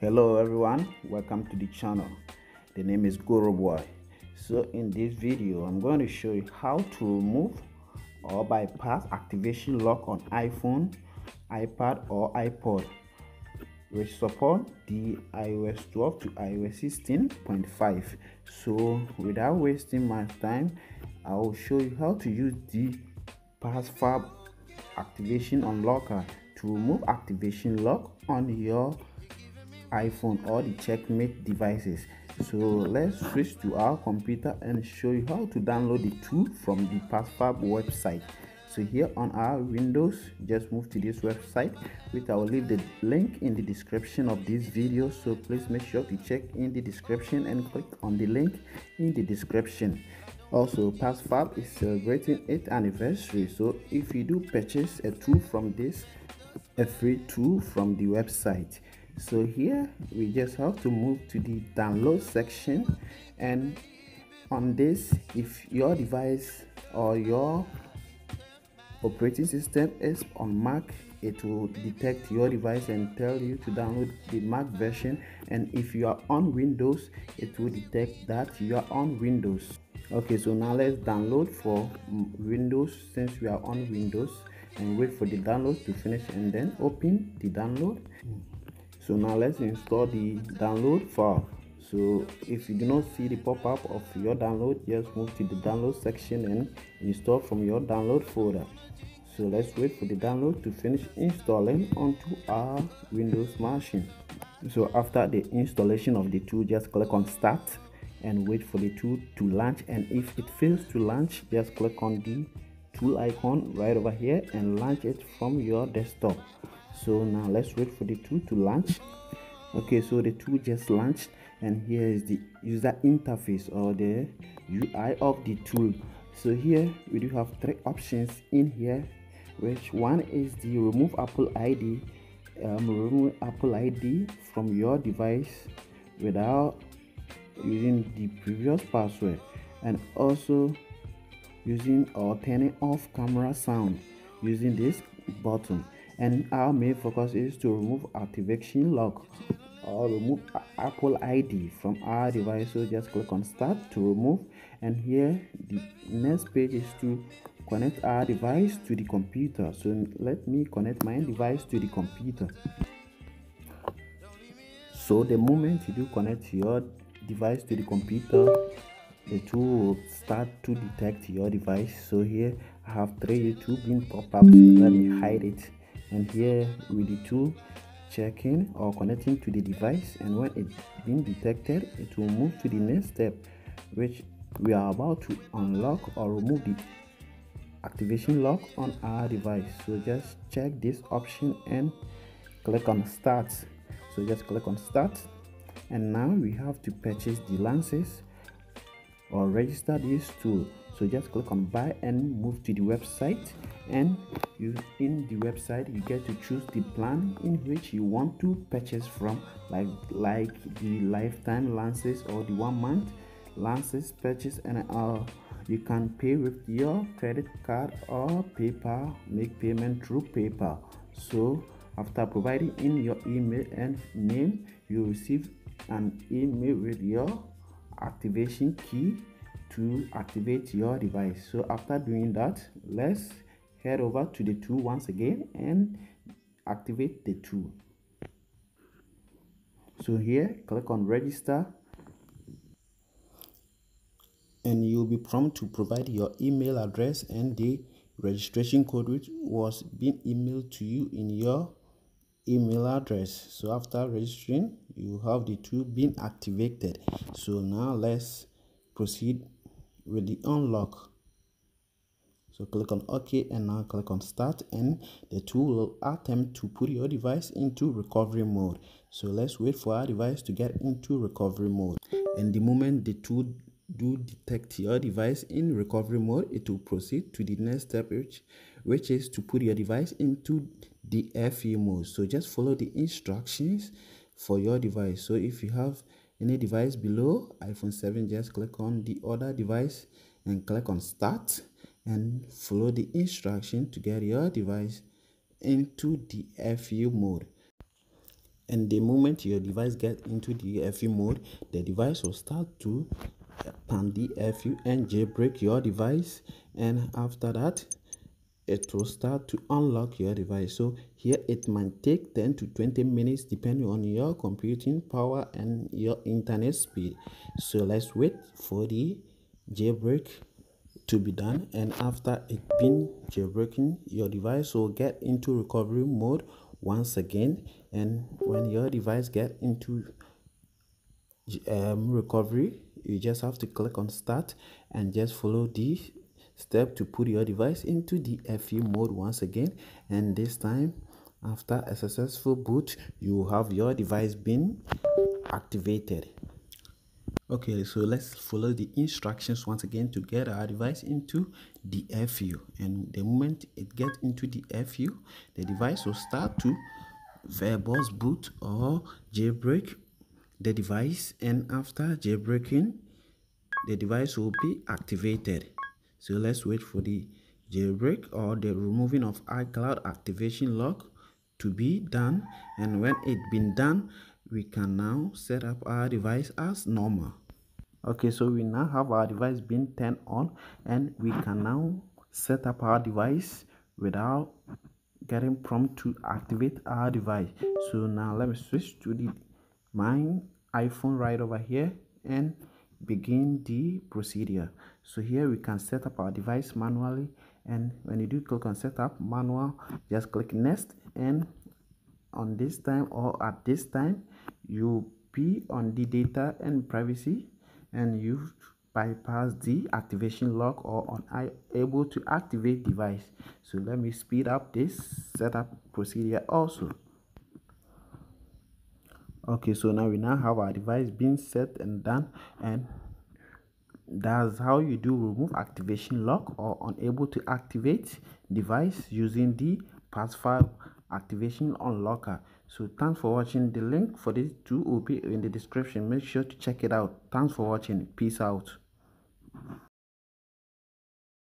hello everyone. Welcome to the channel. The name is guru boy. So in this video i'm going to show you how to remove or bypass activation lock on iphone ipad or ipod which support the ios 12 to ios 16.5 so without wasting my time i will show you how to use the passfab activation unlocker to remove activation lock on your iphone or the checkmate devices. So let's switch to our computer and show you how to download the tool from the passfab website. So here on our windows just move to this website which i will leave the link in the description of this video. So please make sure to check in the description and click on the link in the description. Also passfab is celebrating its anniversary. So if you do purchase a tool from this a free tool from the website so here we just have to move to the download section. And on this if your device or your operating system is on mac it will detect your device and tell you to download the mac version. And if you are on windows it will detect that you are on windows. Okay so now let's download for windows since we are on windows. And wait for the download to finish and then open the download so now let's install the download file. So if you do not see the pop-up of your download just move to the download section and install from your download folder. So let's wait for the download to finish installing onto our windows machine. So after the installation of the tool just click on start and wait for the tool to launch. And if it fails to launch just click on the tool icon right over here and launch it from your desktop so now let's wait for the tool to launch. Okay so the tool just launched and here is the user interface or the ui of the tool. So here we do have three options in here which one is the remove apple id um, remove apple id from your device without using the previous password and also using or turning off camera sound using this button and our main focus is to remove activation lock or remove apple id from our device. So just click on start to remove. And here the next page is to connect our device to the computer. So let me connect my device to the computer. So the moment you do connect your device to the computer the tool will start to detect your device. So here i have three youtube being pop up so let me hide it and here with the tool checking or connecting to the device. And when it's been detected it will move to the next step which we are about to unlock or remove the activation lock on our device. So just check this option and click on start. So just click on start. And now we have to purchase the lenses or register this tool. So just click on buy and move to the website and you in the website you get to choose the plan in which you want to purchase from like like the lifetime lenses or the one month lenses purchase. And uh, you can pay with your credit card or PayPal make payment through PayPal. So after providing in your email and name you receive an email with your activation key to activate your device. So after doing that let's head over to the tool once again and activate the tool so here click on register. And you'll be prompted to provide your email address and the registration code which was being emailed to you in your email address. So after registering you have the tool being activated. So now let's proceed with the unlock so click on ok and now click on start and the tool will attempt to put your device into recovery mode. So let's wait for our device to get into recovery mode. And the moment the tool do detect your device in recovery mode it will proceed to the next step which which is to put your device into the FE mode. So just follow the instructions for your device. So if you have any device below iphone 7 just click on the other device and click on start and follow the instruction to get your device into the FU mode. And the moment your device get into the FU mode the device will start to pan the FU and jailbreak your device. And after that it will start to unlock your device. So here it might take 10 to 20 minutes depending on your computing power and your internet speed. So let's wait for the jailbreak to be done and after it been jailbreaking your device will get into recovery mode once again and when your device get into um, recovery you just have to click on start and just follow the step to put your device into the FU mode once again and this time after a successful boot you have your device been activated okay so let's follow the instructions once again to get our device into the FU and the moment it gets into the FU the device will start to verbose boot or jailbreak the device. And after jailbreaking the device will be activated. So let's wait for the jailbreak or the removing of iCloud activation lock to be done. And when it's been done we can now set up our device as normal. Okay so we now have our device being turned on and we can now set up our device without getting prompt to activate our device. So now let me switch to the my iphone right over here and begin the procedure. So here we can set up our device manually and when you do click on setup manual just click next and on this time or at this time you be on the data and privacy and you bypass the activation lock or unable to activate device. So let me speed up this setup procedure also. Okay so now we now have our device being set and done and that's how you do remove activation lock or unable to activate device using the pass-file activation unlocker so thanks for watching. The link for this tool will be in the description. Make sure to check it out. Thanks for watching. Peace out